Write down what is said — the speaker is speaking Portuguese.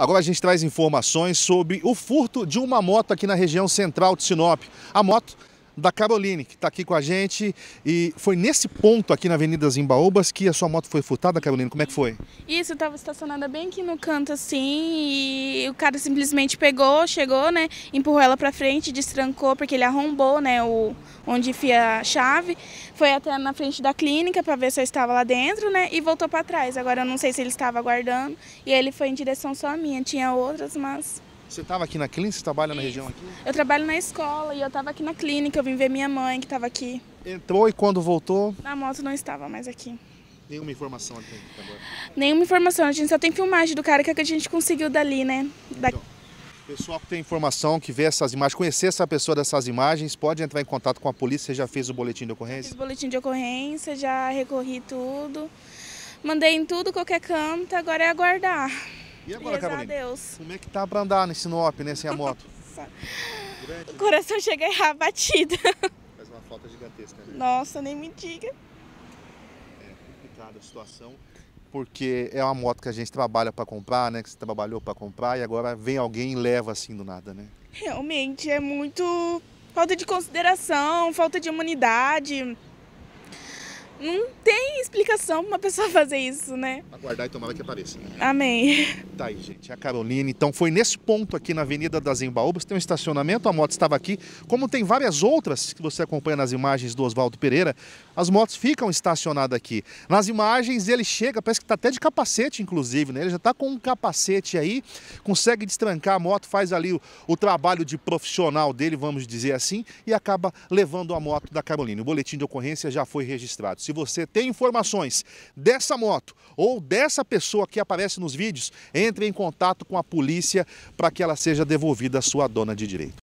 Agora a gente traz informações sobre o furto de uma moto aqui na região central de Sinop. A moto da Caroline, que está aqui com a gente. E foi nesse ponto aqui na Avenida Zimbaúbas que a sua moto foi furtada, Caroline? Como é que foi? Isso, estava estacionada bem aqui no canto assim, e o cara simplesmente pegou, chegou, né, empurrou ela para frente, destrancou porque ele arrombou, né, o onde enfia a chave, foi até na frente da clínica para ver se eu estava lá dentro, né, e voltou para trás. Agora eu não sei se ele estava aguardando e ele foi em direção só a minha, tinha outras, mas você estava aqui na clínica? Você trabalha na região aqui? Eu trabalho na escola e eu estava aqui na clínica. Eu vim ver minha mãe que estava aqui. Entrou e quando voltou? A moto não estava mais aqui. Nenhuma informação aqui agora? Nenhuma informação. A gente só tem filmagem do cara que, é que a gente conseguiu dali, né? Da... Então, pessoal que tem informação, que vê essas imagens, conhecer essa pessoa dessas imagens, pode entrar em contato com a polícia. Você já fez o boletim de ocorrência? Fiz o boletim de ocorrência, já recorri tudo. Mandei em tudo, qualquer canto, agora é aguardar. E agora, Carolina? a Deus. Como é que tá pra andar nesse Sinop, né, sem a moto? o coração chega a batida. Faz uma falta gigantesca, né? Nossa, nem me diga. É complicada a situação, porque é uma moto que a gente trabalha para comprar, né? Que você trabalhou para comprar e agora vem alguém e leva assim do nada, né? Realmente, é muito falta de consideração, falta de humanidade. Não tem explicação para uma pessoa fazer isso, né? Aguardar e tomar que apareça. Amém. Tá aí, gente. A Caroline. Então foi nesse ponto aqui na Avenida das Embaúbas, tem um estacionamento, a moto estava aqui. Como tem várias outras que você acompanha nas imagens do Oswaldo Pereira, as motos ficam estacionadas aqui. Nas imagens ele chega, parece que está até de capacete, inclusive, né? Ele já está com um capacete aí, consegue destrancar a moto, faz ali o, o trabalho de profissional dele, vamos dizer assim, e acaba levando a moto da Caroline. O boletim de ocorrência já foi registrado. Se você tem informações dessa moto ou dessa pessoa que aparece nos vídeos, entre em contato com a polícia para que ela seja devolvida à sua dona de direito.